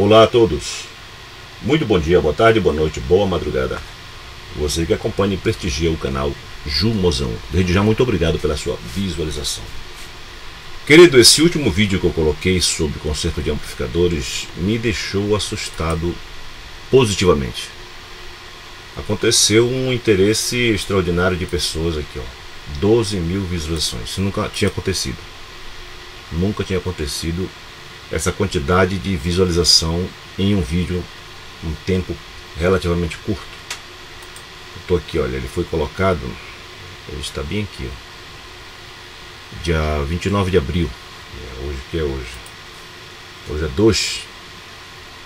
Olá a todos. Muito bom dia, boa tarde, boa noite, boa madrugada. Você que acompanha e prestigia o canal Ju Mozão. Desde já, muito obrigado pela sua visualização. Querido, esse último vídeo que eu coloquei sobre conserto de amplificadores me deixou assustado positivamente. Aconteceu um interesse extraordinário de pessoas aqui, ó. 12 mil visualizações. Isso nunca tinha acontecido. Nunca tinha acontecido essa quantidade de visualização em um vídeo um tempo relativamente curto. Tô aqui, olha, ele foi colocado, ele está bem aqui, ó. Dia 29 de abril. É hoje que é hoje. Hoje é 2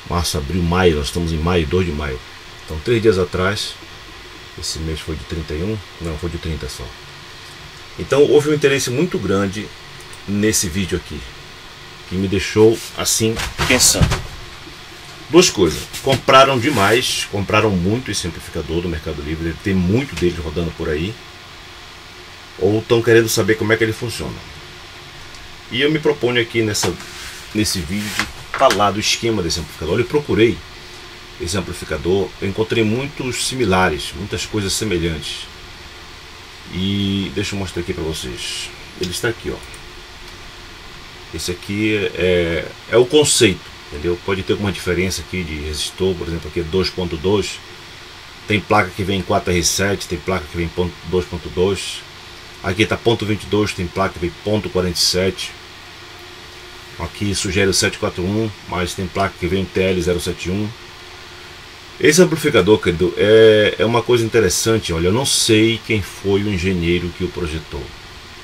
março, abril, maio, nós estamos em maio, 2 de maio. Então três dias atrás, esse mês foi de 31, não, foi de 30 só. Então houve um interesse muito grande nesse vídeo aqui, que me deixou assim pensando. Duas coisas, compraram demais, compraram muito esse amplificador do Mercado Livre, tem muito dele rodando por aí, ou estão querendo saber como é que ele funciona. E eu me proponho aqui nessa, nesse vídeo de falar do esquema desse amplificador. Eu procurei esse amplificador, eu encontrei muitos similares, muitas coisas semelhantes. E deixa eu mostrar aqui para vocês. Ele está aqui, ó. Esse aqui é, é o conceito, entendeu? Pode ter alguma diferença aqui de resistor, por exemplo, aqui é 2.2. Tem placa que vem 4R7, tem placa que vem 2.2. Aqui está ponto .22, tem placa que vem ponto .47. Aqui sugere o 741, mas tem placa que vem TL071. Esse amplificador, querido, é, é uma coisa interessante. Olha, eu não sei quem foi o engenheiro que o projetou.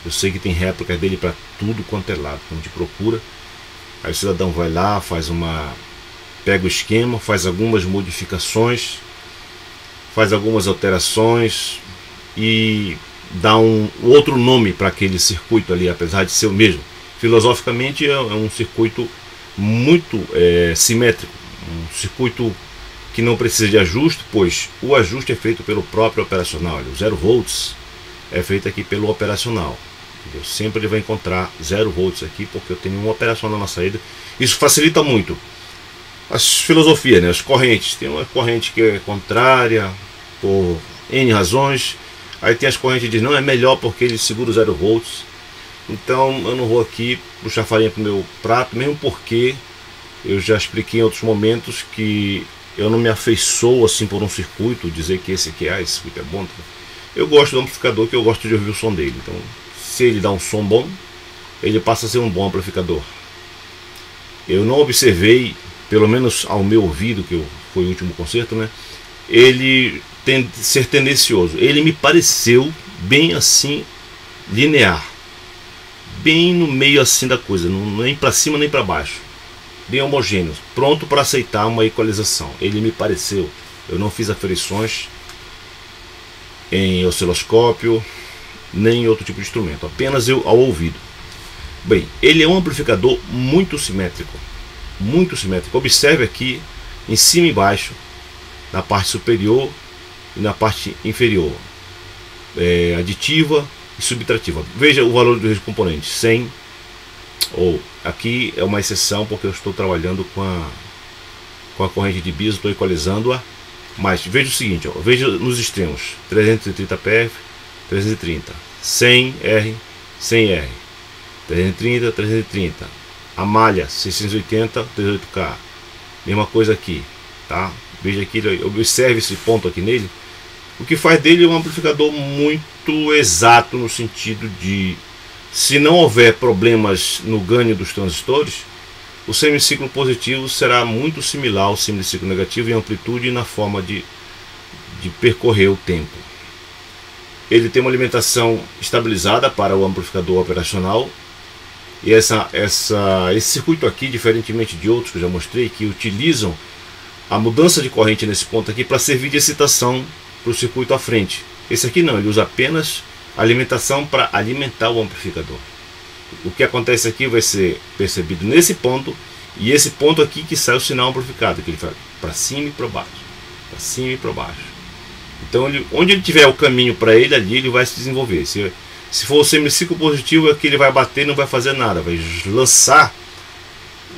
Eu sei que tem réplicas dele para tudo quanto é lado. Quando gente procura, aí o cidadão vai lá, faz uma. pega o esquema, faz algumas modificações, faz algumas alterações e dá um outro nome para aquele circuito ali, apesar de ser o mesmo. Filosoficamente é, é um circuito muito é, simétrico, um circuito que não precisa de ajuste, pois o ajuste é feito pelo próprio operacional. O 0 volts é feito aqui pelo operacional. Entendeu? Sempre ele vai encontrar 0 volts aqui, porque eu tenho um operacional na saída. Isso facilita muito as filosofias, né? as correntes. Tem uma corrente que é contrária por N razões. Aí tem as correntes que dizem, não, é melhor porque ele segura 0 volts. Então eu não vou aqui puxar farinha para o meu prato, mesmo porque eu já expliquei em outros momentos que eu não me afeiçoo assim por um circuito, dizer que esse aqui ah, esse circuito é bom. Eu gosto do amplificador, que eu gosto de ouvir o som dele. Então, se ele dá um som bom, ele passa a ser um bom amplificador. Eu não observei, pelo menos ao meu ouvido, que foi o último concerto, né? Ele tem ser tendencioso. Ele me pareceu bem assim linear, bem no meio assim da coisa, nem para cima nem para baixo bem homogêneo, pronto para aceitar uma equalização. Ele me pareceu, eu não fiz aferições em osciloscópio, nem em outro tipo de instrumento, apenas eu ao ouvido. Bem, ele é um amplificador muito simétrico, muito simétrico. Observe aqui em cima e embaixo, na parte superior e na parte inferior, é, aditiva e subtrativa. Veja o valor dos componentes: 100, ou aqui é uma exceção porque eu estou trabalhando com a, com a corrente de bis, estou equalizando-a. Mas veja o seguinte, ó, veja nos extremos: 330 PF, 330, 100 R, 100 R, 330, 330. A malha 680, 38K. Mesma coisa aqui, tá? Veja aqui, observe esse ponto aqui nele. O que faz dele um amplificador muito exato no sentido de se não houver problemas no ganho dos transistores, o semiciclo positivo será muito similar ao semiciclo negativo em amplitude e na forma de, de percorrer o tempo. Ele tem uma alimentação estabilizada para o amplificador operacional e essa, essa, esse circuito aqui, diferentemente de outros que eu já mostrei, que utilizam a mudança de corrente nesse ponto aqui para servir de excitação para o circuito à frente. Esse aqui não, ele usa apenas alimentação para alimentar o amplificador. O que acontece aqui vai ser percebido nesse ponto e esse ponto aqui que sai o sinal amplificado, que ele vai para cima e para baixo, para cima e para baixo. Então, ele, onde ele tiver o caminho para ele, ali ele vai se desenvolver. Se, se for o semiciclo positivo, aqui ele vai bater, não vai fazer nada, vai lançar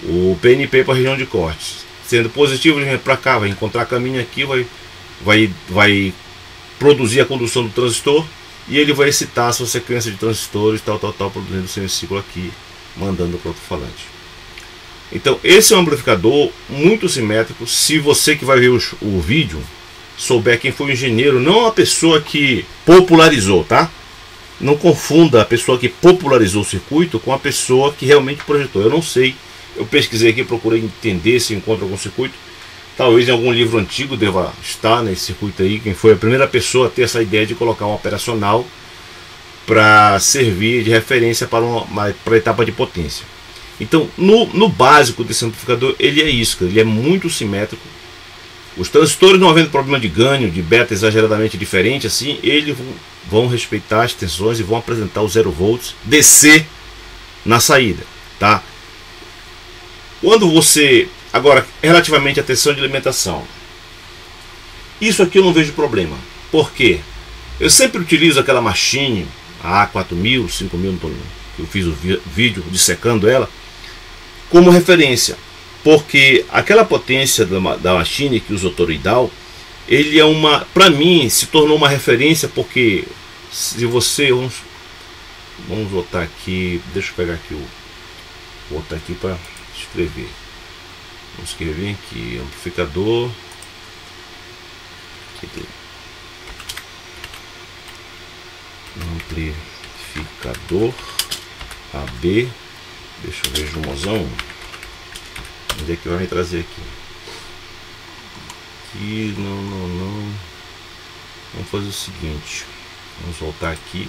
o PNP para a região de cortes. sendo positivo, ele vem para cá, vai encontrar caminho aqui, vai, vai, vai produzir a condução do transistor e ele vai excitar a sua sequência de transistores, tal, tal, tal, produzindo o seu ciclo aqui, mandando para o alto-falante. Então, esse é um amplificador muito simétrico. Se você que vai ver o, o vídeo souber quem foi o engenheiro, não a pessoa que popularizou, tá? Não confunda a pessoa que popularizou o circuito com a pessoa que realmente projetou. Eu não sei. Eu pesquisei aqui, procurei entender se encontra algum circuito. Talvez em algum livro antigo deva estar nesse circuito aí. Quem foi a primeira pessoa a ter essa ideia de colocar um operacional para servir de referência para uma, para a etapa de potência. Então, no, no básico desse amplificador, ele é isso, ele é muito simétrico. Os transistores não havendo problema de ganho, de beta exageradamente diferente, assim, eles vão respeitar as tensões e vão apresentar os 0 volts DC na saída, tá? Quando você agora relativamente à tensão de alimentação, isso aqui eu não vejo problema. Por quê? Eu sempre utilizo aquela machine a A4000, 5000, eu fiz o vídeo dissecando ela como referência, porque aquela potência da, da machine que usa o toroidal, ele é uma, para mim, se tornou uma referência porque se você vamos, vamos voltar aqui, deixa eu pegar aqui o voltar aqui para escrever. Vamos escrever aqui amplificador. Amplificador AB. Deixa eu ver Jumozão. Onde é que vai me trazer aqui? Aqui, não, não, não. Vamos fazer o seguinte. Vamos voltar aqui.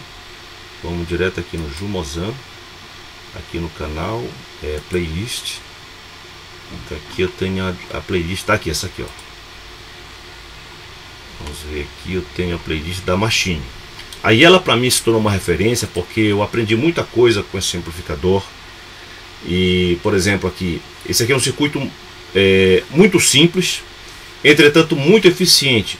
Vamos direto aqui no Jumozan. Aqui no canal. É playlist. Aqui eu tenho a, a playlist. Tá aqui, essa aqui, ó. Vamos ver aqui. Eu tenho a playlist da Machine. Aí ela para mim se tornou uma referência porque eu aprendi muita coisa com esse amplificador. E, por exemplo, aqui, esse aqui é um circuito é, muito simples, entretanto muito eficiente.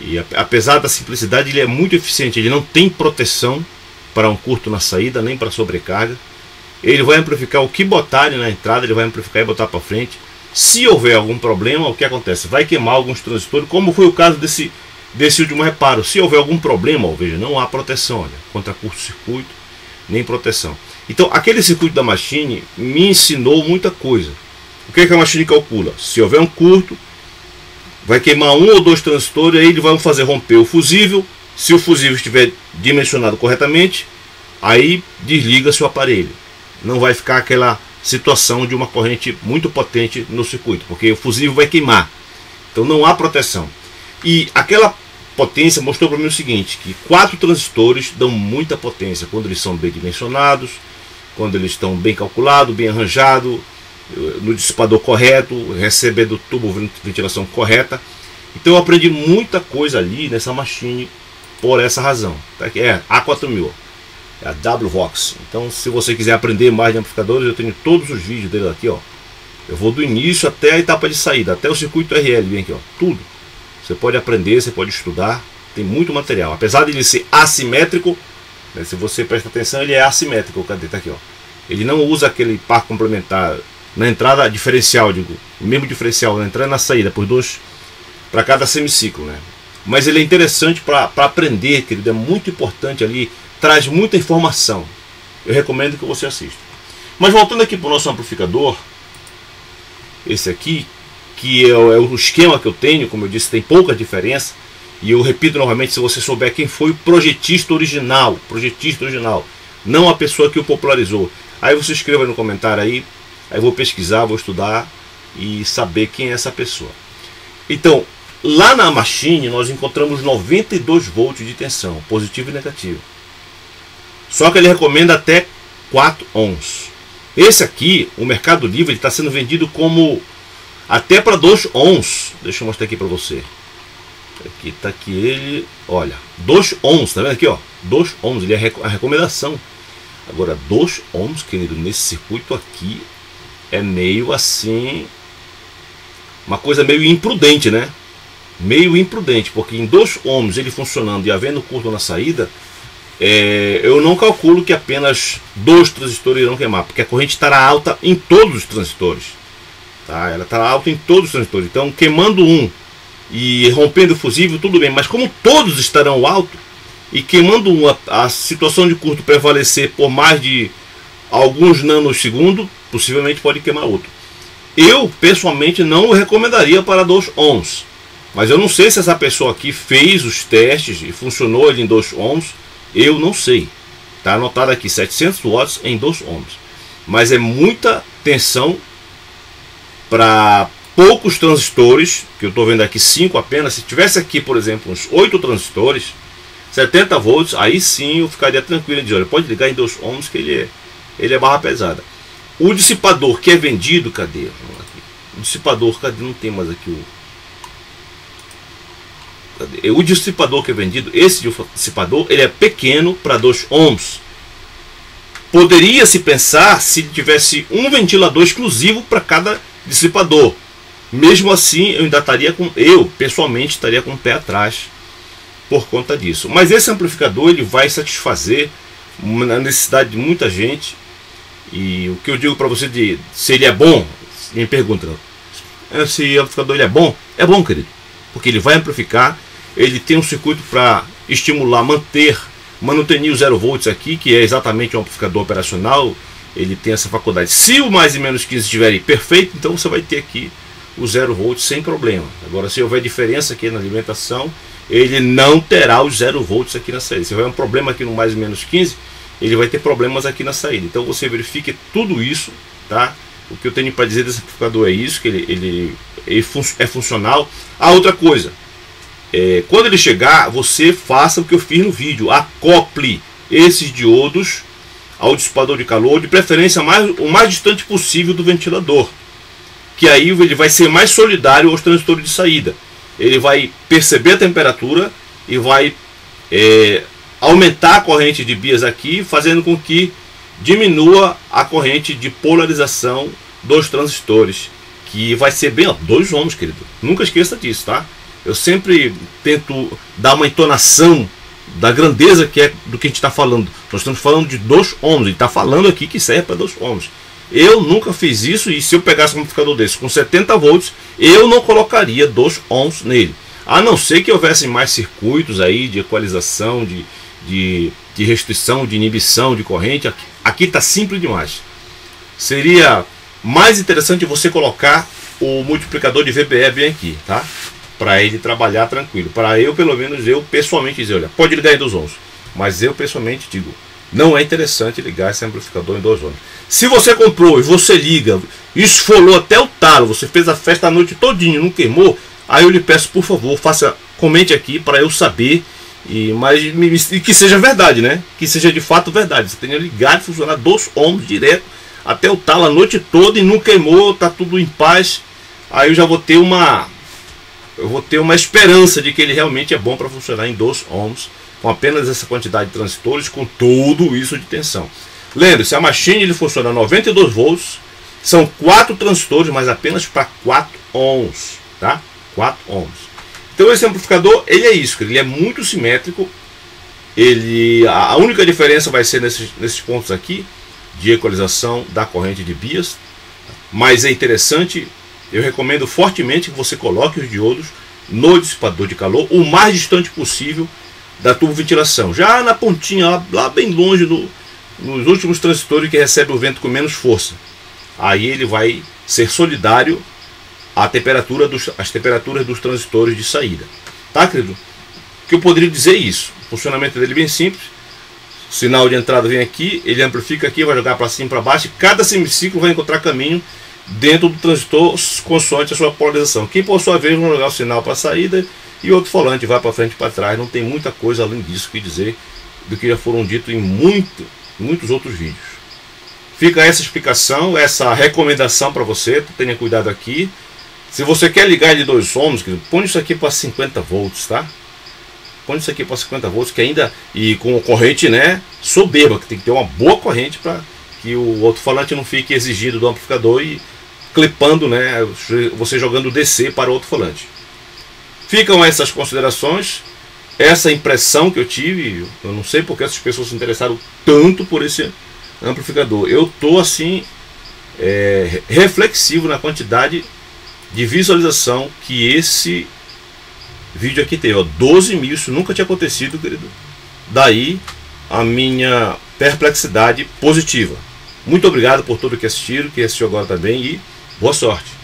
E apesar da simplicidade, ele é muito eficiente. Ele não tem proteção para um curto na saída, nem para sobrecarga. Ele vai amplificar o que botarem na entrada, ele vai amplificar e botar para frente. Se houver algum problema, o que acontece? Vai queimar alguns transistores, como foi o caso desse, desse último reparo. Se houver algum problema, veja, não há proteção olha, contra curto-circuito, nem proteção. Então, aquele circuito da machine me ensinou muita coisa. O que, é que a machine calcula? Se houver um curto, vai queimar um ou dois transistores, aí ele vai fazer romper o fusível. Se o fusível estiver dimensionado corretamente, aí desliga seu aparelho. Não vai ficar aquela situação de uma corrente muito potente no circuito, porque o fusível vai queimar. Então não há proteção. E aquela potência mostrou para mim o seguinte, que quatro transistores dão muita potência quando eles são bem dimensionados, quando eles estão bem calculados, bem arranjados, no dissipador correto, recebendo tubo ventilação correta. Então eu aprendi muita coisa ali nessa machine por essa razão. Tá? É A4000, é a WVOX. Então se você quiser aprender mais de amplificadores, eu tenho todos os vídeos dele aqui. Ó. Eu vou do início até a etapa de saída, até o circuito RL, vem aqui, ó, tudo. Você pode aprender, você pode estudar, tem muito material. Apesar de ele ser assimétrico, né, se você presta atenção, ele é assimétrico. Cadê? Tá aqui, ó. Ele não usa aquele par complementar na entrada diferencial, digo, o mesmo diferencial na entrada e na saída, por dois para cada semiciclo, né? Mas ele é interessante para aprender, querido, é muito importante ali, traz muita informação. Eu recomendo que você assista. Mas voltando aqui para o nosso amplificador, esse aqui, que é o, é o esquema que eu tenho, como eu disse, tem pouca diferença. E eu repito novamente, se você souber quem foi o projetista original, projetista original, não a pessoa que o popularizou. Aí você escreva no comentário aí, aí eu vou pesquisar, vou estudar e saber quem é essa pessoa. Então, lá na machine nós encontramos 92 volts de tensão, positivo e negativo. Só que ele recomenda até 4 ohms. Esse aqui, o Mercado Livre, está sendo vendido como até para 2 ohms. Deixa eu mostrar aqui para você. Aqui tá aqui ele, olha, 2 ohms, tá vendo aqui, ó? 2 ohms, ele é a recomendação. Agora, 2 ohms, querido, nesse circuito aqui é meio assim, uma coisa meio imprudente, né? Meio imprudente, porque em 2 ohms ele funcionando e havendo curto na saída, é, eu não calculo que apenas dois transistores irão queimar, porque a corrente estará alta em todos os transistores. Tá? Ela está alta em todos os transistores. Então, queimando um e rompendo o fusível, tudo bem. Mas como todos estarão alto e queimando um, a, a situação de curto prevalecer por mais de alguns nanosegundos, possivelmente pode queimar outro. Eu, pessoalmente, não o recomendaria para 2 ohms. Mas eu não sei se essa pessoa aqui fez os testes e funcionou ele em 2 ohms. Eu não sei. Está anotado aqui 700 watts em 2 ohms. Mas é muita tensão para poucos transistores, que eu estou vendo aqui 5 apenas. Se tivesse aqui, por exemplo, uns 8 transistores, 70 volts, aí sim eu ficaria tranquilo de olha, pode ligar em 2 ohms que ele é, ele é barra pesada. O dissipador que é vendido, cadê? O dissipador, cadê? Não tem mais aqui o o dissipador que é vendido, esse dissipador, ele é pequeno para 2 ohms. Poderia se pensar se tivesse um ventilador exclusivo para cada dissipador. Mesmo assim, eu ainda estaria com eu pessoalmente estaria com o pé atrás por conta disso. Mas esse amplificador ele vai satisfazer a necessidade de muita gente. E o que eu digo para você de se ele é bom, me pergunta, se o amplificador ele é bom, é bom, querido, porque ele vai amplificar ele tem um circuito para estimular, manter, manutenir o zero volts aqui, que é exatamente um amplificador operacional, ele tem essa faculdade. Se o mais e menos 15 estiverem perfeito, então você vai ter aqui o zero volts sem problema. Agora, se houver diferença aqui na alimentação, ele não terá os zero volts aqui na saída. Se houver um problema aqui no mais e menos 15, ele vai ter problemas aqui na saída. Então você verifique tudo isso, tá? O que eu tenho para dizer desse amplificador é isso, que ele, ele, ele é funcional. A outra coisa, é, quando ele chegar, você faça o que eu fiz no vídeo, acople esses diodos ao dissipador de calor, de preferência mais, o mais distante possível do ventilador, que aí ele vai ser mais solidário aos transistores de saída. Ele vai perceber a temperatura e vai é, aumentar a corrente de bias aqui, fazendo com que diminua a corrente de polarização dos transistores, que vai ser bem, ó, dois ohms, querido. Nunca esqueça disso, tá? Eu sempre tento dar uma entonação da grandeza que é do que a gente está falando. Nós estamos falando de dois ohms, ele está falando aqui que serve para dois ohms. Eu nunca fiz isso e se eu pegasse um amplificador desse com 70 volts, eu não colocaria 2 ohms nele. A não ser que houvesse mais circuitos aí de equalização, de, de, de restrição, de inibição de corrente. Aqui está simples demais. Seria mais interessante você colocar o multiplicador de VBE bem aqui, tá? Para ele trabalhar tranquilo. Para eu, pelo menos, eu pessoalmente dizer, olha, pode ligar em 2 ohms. Mas eu pessoalmente digo, não é interessante ligar esse amplificador em 2 ohms. Se você comprou e você liga, esfolou até o talo, você fez a festa a noite todinha, não queimou, aí eu lhe peço, por favor, faça, comente aqui para eu saber e mas e que seja verdade, né? Que seja de fato verdade. Você tenha ligado e funcionar 2 ohms direto até o talo a noite toda e não queimou, tá tudo em paz. Aí eu já vou ter uma eu vou ter uma esperança de que ele realmente é bom para funcionar em 2 ohms, com apenas essa quantidade de transistores, com tudo isso de tensão. Lembre-se, a machine ele funciona a 92 volts, são quatro transistores, mas apenas para 4 ohms, tá? 4 ohms. Então esse amplificador, ele é isso, ele é muito simétrico, ele, a única diferença vai ser nesses, nesses pontos aqui, de equalização da corrente de bias, mas é interessante eu recomendo fortemente que você coloque os diodos no dissipador de calor o mais distante possível da turboventilação. Já na pontinha, lá, lá bem longe, no, nos últimos transistores que recebe o vento com menos força. Aí ele vai ser solidário à temperatura dos, às temperaturas dos transistores de saída. Tá, querido? Que eu poderia dizer é isso. O funcionamento dele é bem simples. O sinal de entrada vem aqui, ele amplifica aqui, vai jogar para cima e para baixo. E cada semiciclo vai encontrar caminho dentro do transistor consoante a sua polarização. Que por sua vez jogar o sinal para a saída e outro falante vai para frente e para trás. Não tem muita coisa além disso que dizer do que já foram dito em muito, muitos outros vídeos. Fica essa explicação, essa recomendação para você, tenha cuidado aqui. Se você quer ligar de 2 ohms, põe isso aqui para 50 volts, tá? Põe isso aqui para 50 volts, que ainda, e com corrente né, soberba, que tem que ter uma boa corrente para que o outro falante não fique exigido do amplificador e clipando, né, você jogando DC para outro falante. Ficam essas considerações, essa impressão que eu tive, eu não sei porque essas pessoas se interessaram tanto por esse amplificador. Eu tô assim é, reflexivo na quantidade de visualização que esse vídeo aqui teve. Ó, 12 mil, isso nunca tinha acontecido, querido. Daí a minha perplexidade positiva. Muito obrigado por todo que assistiram, que assistiu agora também e boa sorte.